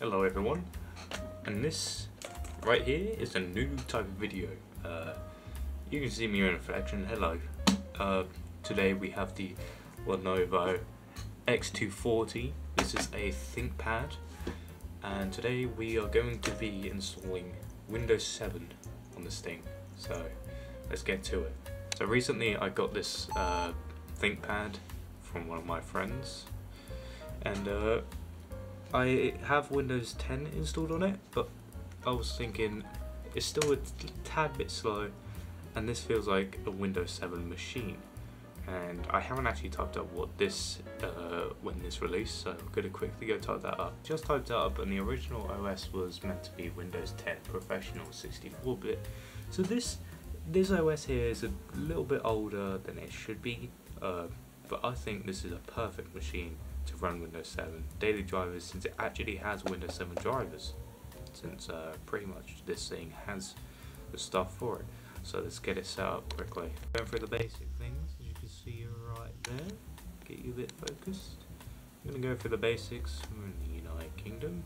Hello everyone, and this right here is a new type of video. Uh, you can see me in reflection, hello. Uh, today we have the Lenovo X240, this is a ThinkPad, and today we are going to be installing Windows 7 on this thing, so let's get to it. So recently I got this uh, ThinkPad from one of my friends, and uh, I have Windows 10 installed on it, but I was thinking it's still a tad bit slow, and this feels like a Windows 7 machine. And I haven't actually typed up what this, uh, when this released, so I'm gonna quickly go type that up. Just typed that up, and the original OS was meant to be Windows 10 Professional 64-bit. So this this OS here is a little bit older than it should be, uh, but I think this is a perfect machine to run Windows 7 daily drivers since it actually has Windows 7 drivers since uh, pretty much this thing has the stuff for it. So let's get it set up quickly. Going through the basic things as you can see right there. Get you a bit focused. I'm gonna go for the basics we're in the United Kingdom.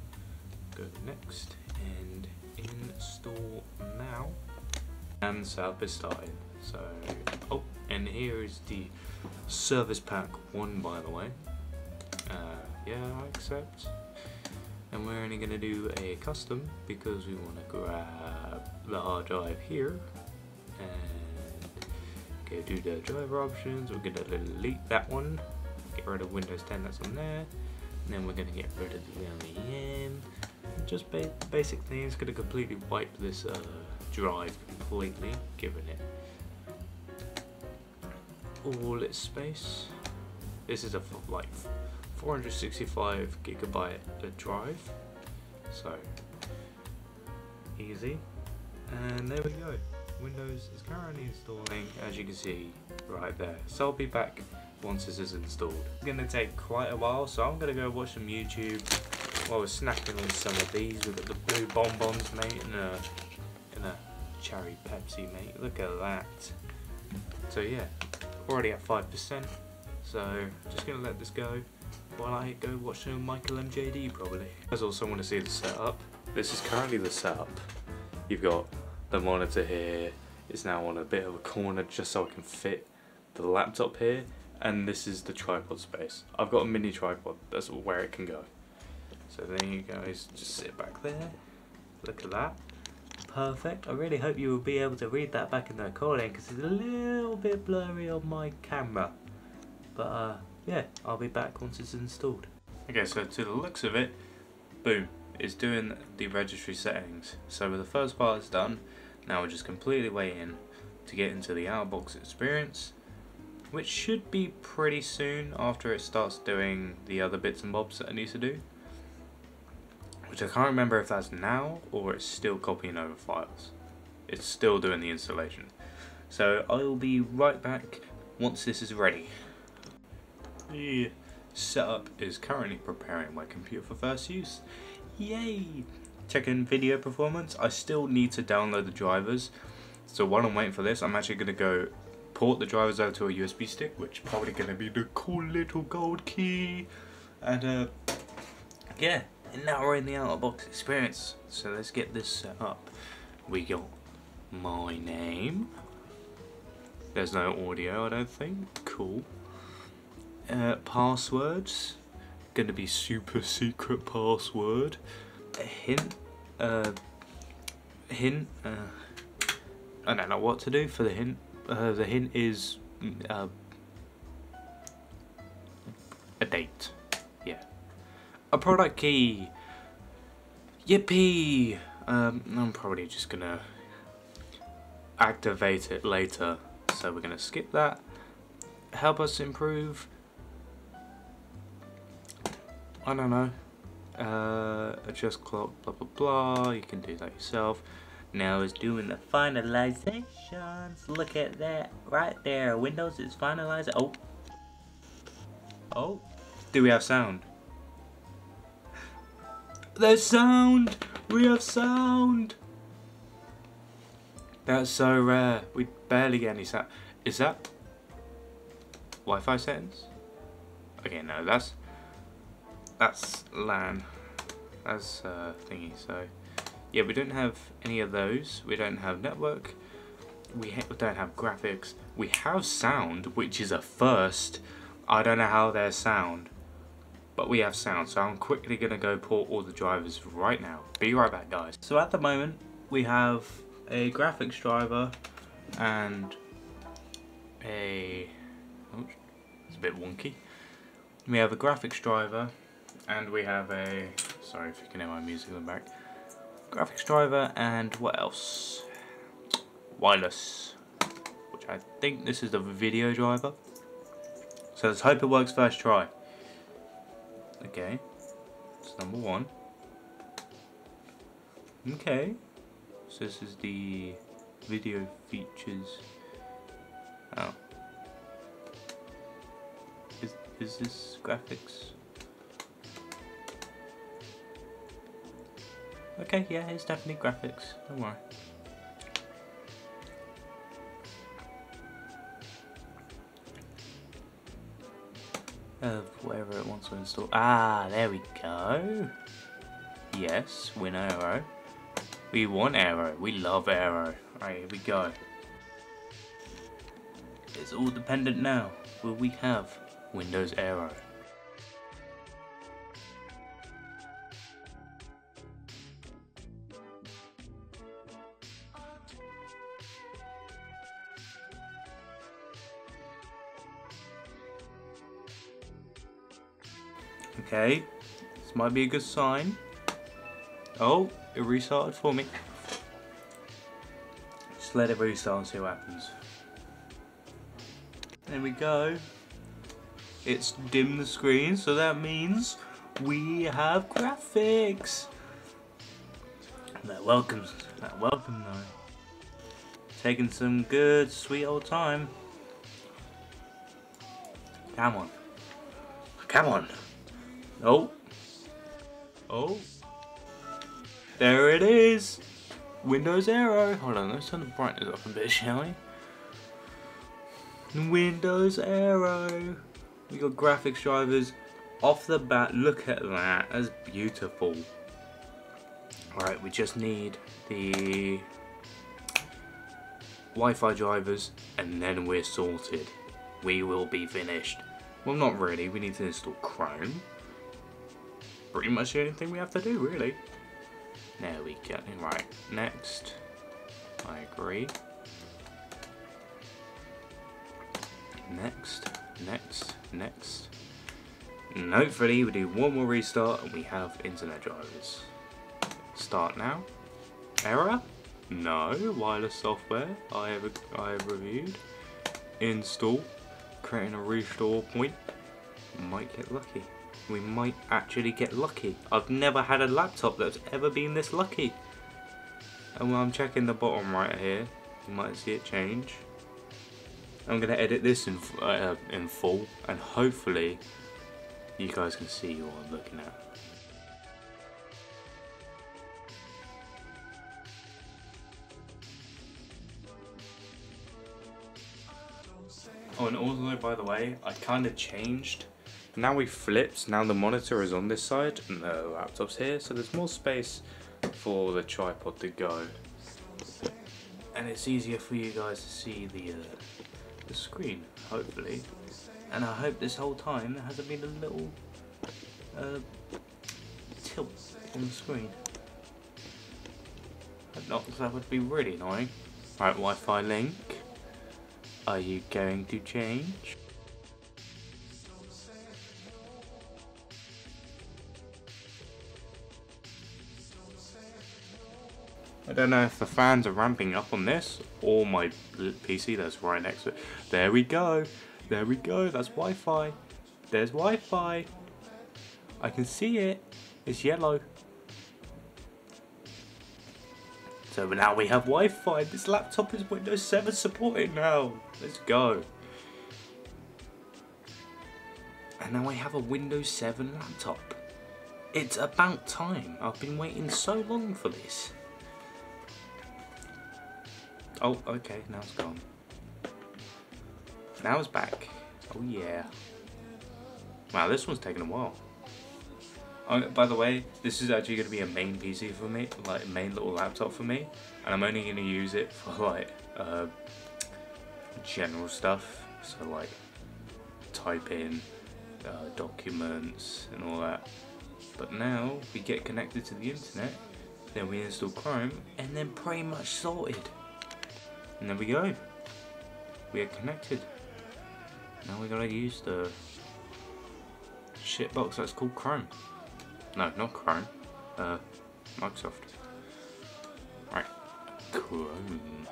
Go next and install now. And setup is started so oh and here is the service pack one by the way uh, yeah, I accept. And we're only going to do a custom because we want to grab the hard drive here and go do the driver options. We're going to delete that one, get rid of Windows 10 that's on there, and then we're going to get rid of the LEM. Just ba basic things, going to completely wipe this uh, drive completely, giving it all its space. This is a like 465 gigabyte drive. So easy. And there we go. Windows is currently installing as you can see right there. So I'll be back once this is installed. It's gonna take quite a while so I'm gonna go watch some YouTube while we're snacking on some of these we've got the blue bonbons mate and a, and a cherry Pepsi mate. Look at that. So yeah already at 5% so just gonna let this go while I go watch some Michael MJD probably. I also want to see the setup. This is currently the setup. You've got the monitor here. It's now on a bit of a corner just so I can fit the laptop here. And this is the tripod space. I've got a mini tripod. That's where it can go. So there you guys just sit back there. Look at that. Perfect. I really hope you will be able to read that back in the recording because it's a little bit blurry on my camera. But uh, yeah, I'll be back once it's installed. Okay, so to the looks of it, boom, it's doing the registry settings. So the first part is done, now we're just completely waiting to get into the outbox experience, which should be pretty soon after it starts doing the other bits and bobs that it needs to do. Which I can't remember if that's now or it's still copying over files. It's still doing the installation. So I'll be right back once this is ready. The setup is currently preparing my computer for first use. Yay! Checking video performance. I still need to download the drivers. So while I'm waiting for this, I'm actually going to go port the drivers over to a USB stick, which probably going to be the cool little gold key. And uh, yeah, and now we're in the out-of-box experience. So let's get this set up. We got my name. There's no audio, I don't think. Cool uh, passwords to be super secret password a hint uh, hint uh, I don't know what to do for the hint uh, the hint is uh, a date a product key yippee um, I'm probably just gonna activate it later so we're gonna skip that help us improve I don't know. Uh, adjust clock, blah blah blah. You can do that yourself. Now it's doing the finalizations. Look at that right there. Windows is finalizing. Oh. Oh. Do we have sound? There's sound! We have sound! That's so rare. We barely get any sound. Is that Wi-Fi settings? Okay, no, that's that's LAN. That's uh, thingy. So yeah, we don't have any of those. We don't have network. We ha don't have graphics. We have sound, which is a first. I don't know how there's sound, but we have sound. So I'm quickly gonna go port all the drivers right now. Be right back, guys. So at the moment we have a graphics driver and a. Oh, it's a bit wonky. We have a graphics driver and we have a. Sorry if you can hear my music in the back graphics driver and what else? Wireless, which I think this is the video driver. So let's hope it works first try. Okay, It's number one. Okay, so this is the video features. Oh. Is, is this graphics? Okay, yeah, it's definitely graphics. Don't worry. Of whatever it wants to install. Ah, there we go. Yes, win Aero. We want Aero. We love Aero. Right, here we go. It's all dependent now. Will we have Windows Aero? Okay, this might be a good sign. Oh, it restarted for me. Just let it restart and see what happens. There we go. It's dimmed the screen, so that means we have graphics. That welcomes, that welcome though. Taking some good, sweet old time. Come on. Come on. Oh. Oh. There it is. Windows Aero. Hold on, let's turn the brightness up a bit, shall we? Windows Aero. We got graphics drivers off the bat. Look at that. That's beautiful. Alright, we just need the Wi-Fi drivers and then we're sorted. We will be finished. Well, not really. We need to install Chrome pretty much the only thing we have to do, really. There we go. Right, next. I agree. Next, next, next. And hopefully we do one more restart and we have internet drivers. Start now. Error? No. Wireless software I have, I have reviewed. Install. Creating a restore point. Might get lucky we might actually get lucky. I've never had a laptop that's ever been this lucky. And when I'm checking the bottom right here, you might see it change. I'm going to edit this in, uh, in full and hopefully you guys can see what I'm looking at. Oh, and also, by the way, I kind of changed now we flipped, now the monitor is on this side the laptop's here, so there's more space for the tripod to go. And it's easier for you guys to see the, uh, the screen, hopefully. And I hope this whole time there hasn't been a little uh, tilt on the screen. If not, because that would be really annoying. Right, Wi-Fi link. Are you going to change? I don't know if the fans are ramping up on this or my PC that's right next to it. There we go. There we go. That's Wi-Fi. There's Wi-Fi. I can see it. It's yellow. So now we have Wi-Fi. This laptop is Windows 7 supported now. Let's go. And now I have a Windows 7 laptop. It's about time. I've been waiting so long for this. Oh, okay, now it's gone. Now it's back. Oh yeah. Wow, this one's taking a while. Uh, by the way, this is actually going to be a main PC for me, like main little laptop for me, and I'm only going to use it for like uh, general stuff, so like type in uh, documents and all that. But now we get connected to the internet, then we install Chrome, and then pretty much sorted. And there we go. We are connected. Now we gotta use the shit box that's called Chrome. No, not Chrome. Uh, Microsoft. Right. Chrome.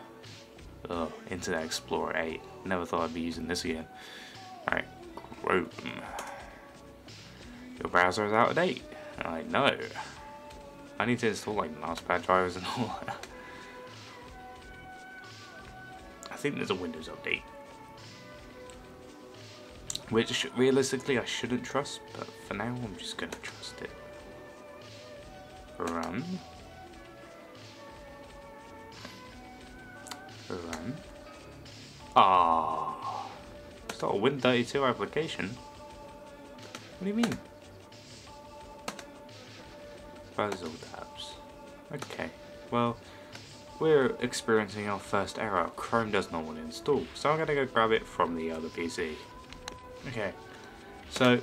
Oh, Internet Explorer 8. Never thought I'd be using this again. Alright, Chrome. Your browser is out of date. I know. I need to install like mousepad drivers and all that. Think there's a Windows update. Which realistically I shouldn't trust, but for now I'm just gonna trust it. Run. Run. Ah, it's not a Win32 application. What do you mean? Puzzle tabs. Okay, well, we're experiencing our first error. Chrome does not want to install, so I'm gonna go grab it from the other PC. Okay, so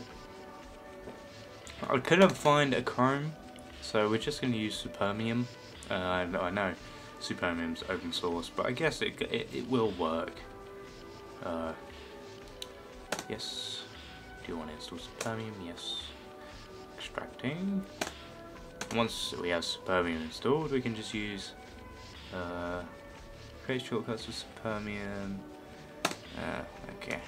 I couldn't find a Chrome, so we're just going to use Supermium. Uh, I, I know Supermium's open source, but I guess it, it, it will work. Uh, yes. Do you want to install Supermium? Yes. Extracting. Once we have Supermium installed, we can just use uh, create shortcuts with Supermium. Uh, okay.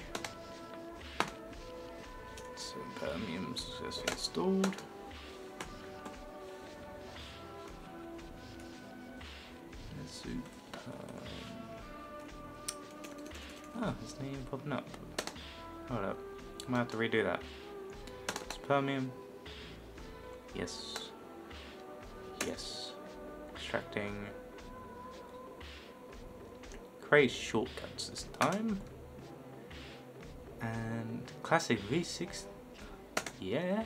Supermium successfully installed. Super. Oh, it's not even popping up. Hold up. I might have to redo that. Supermium. Yes. Yes. Extracting. Create shortcuts this time. And classic V6 yeah.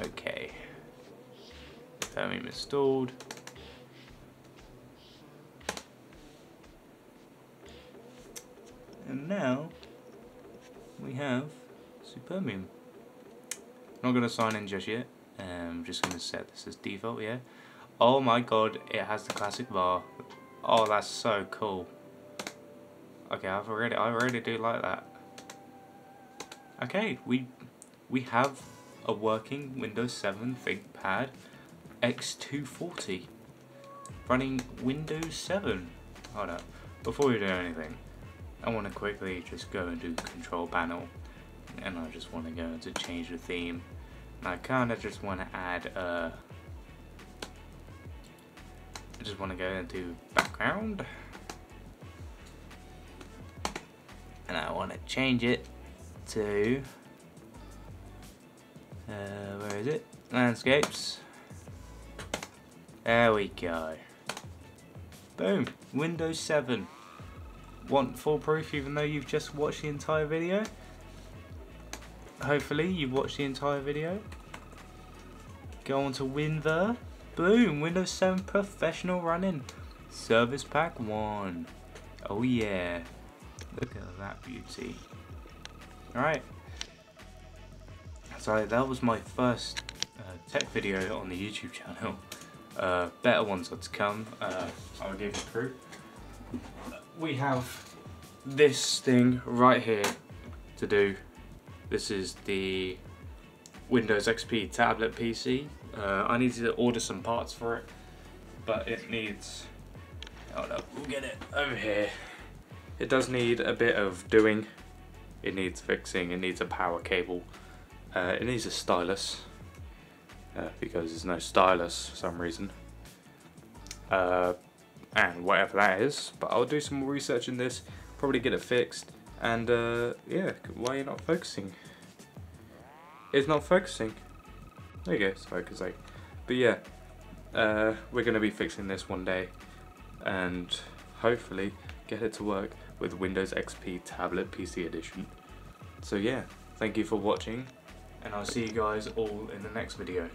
Okay. Supermium installed. And now we have Supermium. Not going to sign in just yet. Um, I'm just going to set this as default, yeah. Oh my god, it has the classic bar. Oh, that's so cool. Okay, I've already, I already do like that. Okay, we we have a working Windows 7 ThinkPad X240 running Windows 7. Hold up, before we do anything, I want to quickly just go and do control panel and I just want to go to change the theme and I kind of just want to add uh, I just want to go into background and I want to change it to, uh, where is it? Landscapes. There we go. Boom, Windows 7. Want foolproof even though you've just watched the entire video? Hopefully you've watched the entire video. Go on to WinVer. Boom, Windows 7 Professional running. Service Pack 1. Oh yeah. Look at that beauty. Alright. So that was my first uh, tech video on the YouTube channel. Uh, better ones are to come. Uh, I'll give you proof. We have this thing right here to do. This is the Windows XP tablet PC. Uh, I need to order some parts for it, but it needs. Hold up, we'll get it over here. It does need a bit of doing it needs fixing, it needs a power cable, uh, it needs a stylus, uh, because there's no stylus for some reason, uh, and whatever that is, but I'll do some more research in this, probably get it fixed, and uh, yeah, why are you not focusing? It's not focusing. There you go, it's focusing. But yeah, uh, we're going to be fixing this one day, and hopefully get it to work with Windows XP Tablet PC Edition. So yeah, thank you for watching, and I'll see you guys all in the next video.